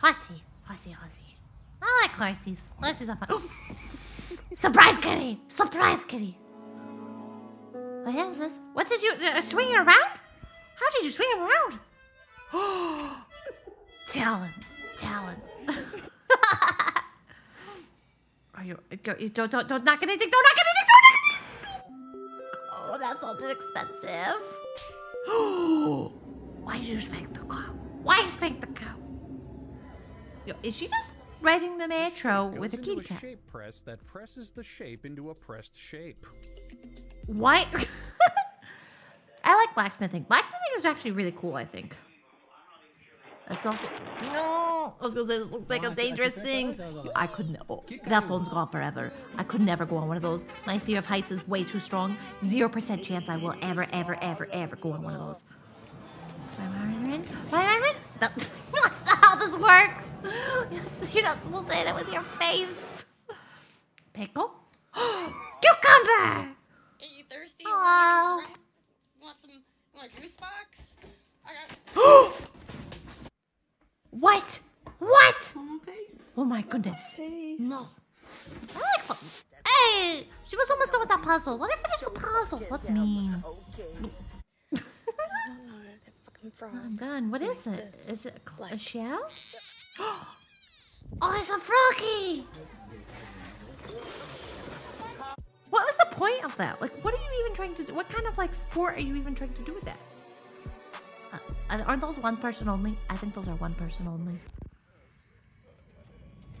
Horsey, horsey, horsey. I like horsies. Horsies are fun. Surprise kitty! Surprise kitty! What is this? What did you uh, swing it around? How did you swing it around? Talon, Talon. Are you? Don't, don't, don't knock anything! Don't knock anything! Don't knock anything! Oh, that sounded expensive. Why did you spank the cow? Why spank the cow? Is she just riding the metro Goes with a kitty cat? shape press that presses the shape into a pressed shape. Why? I like blacksmithing. Blacksmithing is actually really cool, I think. It's also no. I was gonna say this looks like a dangerous thing. I couldn't. Oh, that phone's gone forever. I could never go on one of those. My fear of heights is way too strong. Zero percent chance I will ever, ever, ever, ever go on one of those. Myron, Myron, that's not how this works. You're not supposed to hit it with your face. Pickle, cucumber. Are you thirsty? Oh. Aw. Want some? Want a juice box? I got. What? What? Oh my goodness. No. I like fun. Hey! She was almost done with that puzzle. Let her finish the puzzle. What's mean? I'm done. What is it? Is it a, shell? Oh, it's a froggy! What was the point of that? Like, what are you even trying to do? What kind of like sport are you even trying to do with that? Uh, aren't those one person only? I think those are one person only.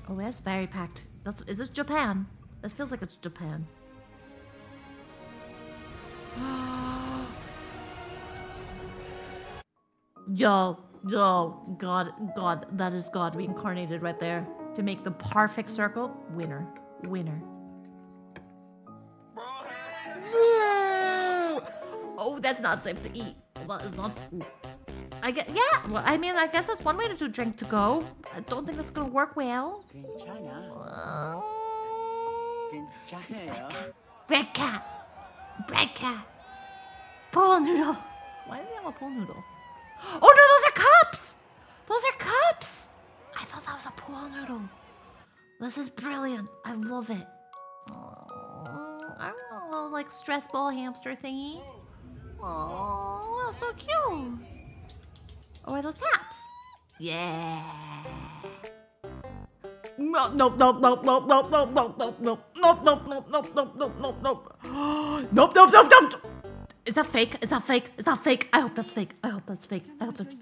Oh, that's very packed. That's is this Japan? This feels like it's Japan. Yo, yo, God, God, that is God reincarnated right there to make the perfect circle. Winner, winner. Oh, that's not safe to eat. That is not. Ooh. I get yeah. Well, I mean, I guess that's one way to do drink to go. I don't think that's gonna work well. Uh, bread cat, bread cat, pool noodle. Why does he have a pool noodle? Oh no, those are cups. Those are cups. I thought that was a pool noodle. This is brilliant. I love it. Oh, I a little like stress ball hamster thingy. Oh, that's so cute. Oh, are those taps? Yeah. No, no, no, no, no, no, no, no, no, no, no, no, no, no, no, no, no, no. Nope, nope, nope, nope. Is that fake? Is that fake? Is that fake? I hope that's fake. I hope that's fake. I hope that's.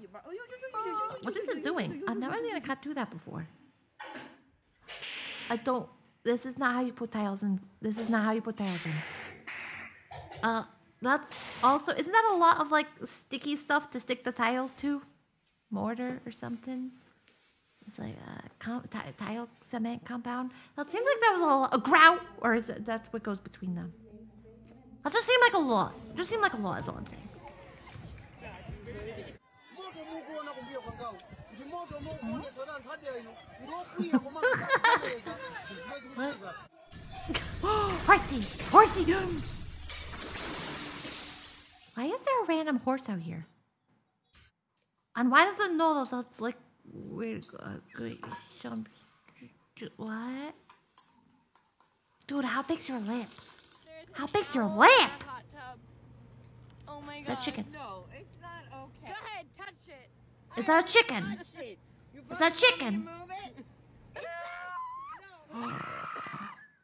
What is it doing? I've never seen a cat do that before. I don't. This is not how you put tiles in. This is not how you put tiles in. Uh, that's also. Isn't that a lot of like sticky stuff to stick the tiles to? Mortar or something? It's like a com- tile cement compound. That seems like that was a, a grout, or is it that's what goes between them? That just seemed like a lot. Just seemed like a lot. Is all I'm saying. Horsey! Horsey! why is there a random horse out here? And why does it know that that's like weird? What? Dude, how big's your lip? How big's your lip? Oh my Is that chicken? No, it's not okay. Go ahead, touch it. Is that a chicken? Touch it. You Is that chicken? move it. Oh.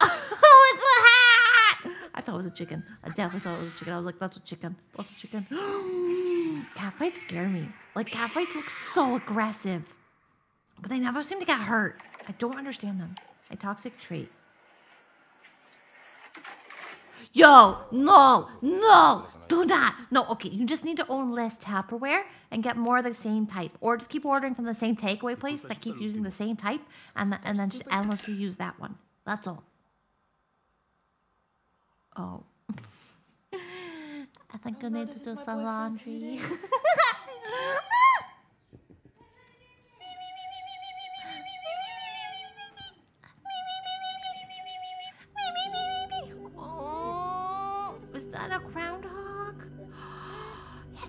oh, it's a hat! I thought it was a chicken. I definitely thought it was a chicken. I was like, that's a chicken. That's a chicken. Catfights scare me. Like, catfights look so aggressive. But they never seem to get hurt. I don't understand them. A toxic trait. Yo, no, no, do not. No, okay, you just need to own less Tupperware and get more of the same type. Or just keep ordering from the same takeaway place that keep using the same type and, th- and then just endlessly use that one. That's all. Oh. I think I need to do some laundry.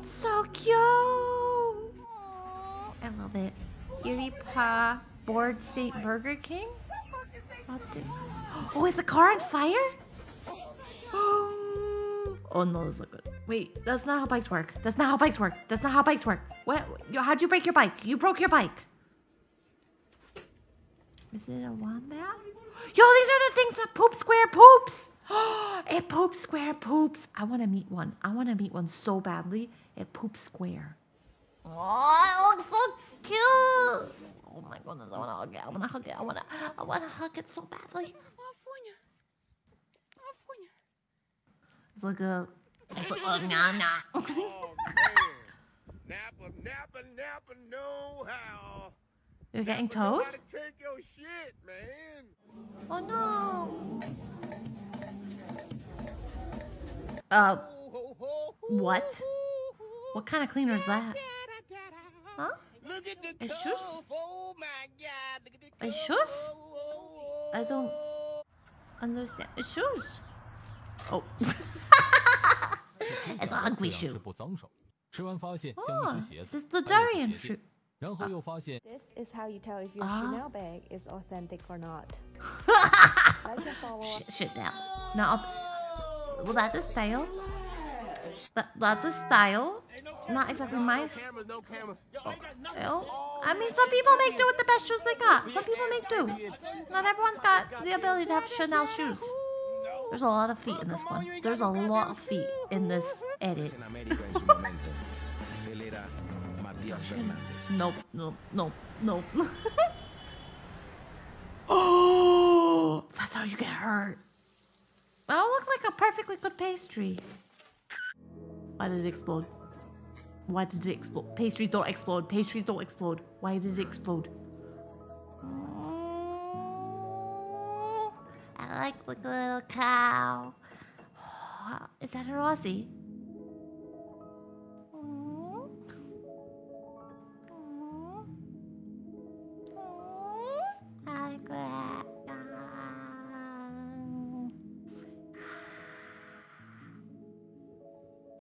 It's so cute. I love it. Eerie Pa board St. Burger King? Let's see. Oh, is the car on fire? Oh no, that's not good. Wait, that's not how bikes work. That's not how bikes work. That's not how bikes work. What? How'd you break your bike? You broke your bike. Is it a wombat? Yo, these are the things that poop square poops. It poops square poops. I want to meet one. I want to meet one so badly. It poops square. Oh, it looks so cute. Oh my goodness, I want to hug it. I want to hug it. I want to. I want to hug it so badly. It's like a. It's like a nah nah. Oh, man. Nappa, Nappa, Nappa, know how. You're getting towed? to take your shit, man. Oh no. Uh, what? What kind of cleaner is that? Huh? It's just. It's just. I don't understand. It's oh. shoes. Oh. it's ugly shoes. shoe. Oh, this is the durian shoe. Uh, this is how you tell if your uh, Chanel bag is authentic or not. like Chanel. Now, now, well, that's a style. That, that's a style. Not exactly my No cameras, style. I mean, some people make do with the best shoes they got. Some people make do. Not everyone's got the ability to have Chanel shoes. There's a lot of feet in this one. There's a lot of feet in this edit. en América en su momento. Él era Matías Fernández. Nope, nope, nope, nope. oh, that's how you get hurt. That look like a perfectly good pastry. Why did it explode? Why did it explode? Pastries don't explode. Pastries don't explode. Why did it explode? Oh, I like the little cow. Is that a Rossi?